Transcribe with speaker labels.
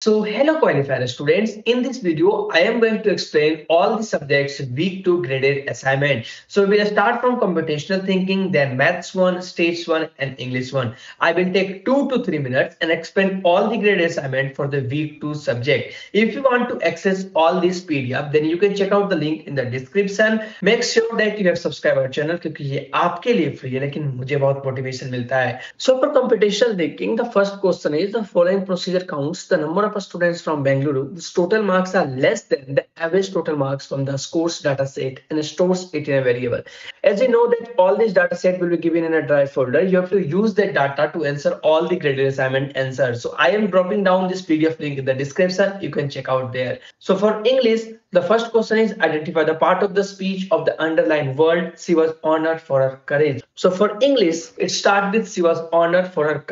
Speaker 1: So hello Qualifier students, in this video I am going to explain all the subjects week 2 graded assignment. So we will start from computational thinking, then maths 1, stats 1 and English 1. I will take 2 to 3 minutes and explain all the graded assignment for the week 2 subject. If you want to access all this PDF then you can check out the link in the description. Make sure that you have subscribed our channel क्योंकि ये आपके लिए free But I get motivation So for computational thinking the first question is the following procedure counts the number of students from Bengaluru, the total marks are less than the average total marks from the scores data set and stores it in a variable. As you know that all this data set will be given in a drive folder, you have to use that data to answer all the graded assignment answers. So I am dropping down this PDF link in the description. You can check out there. So for English, the first question is identify the part of the speech of the underlined word. She was honored for her courage. So for English, it starts with she was honored for her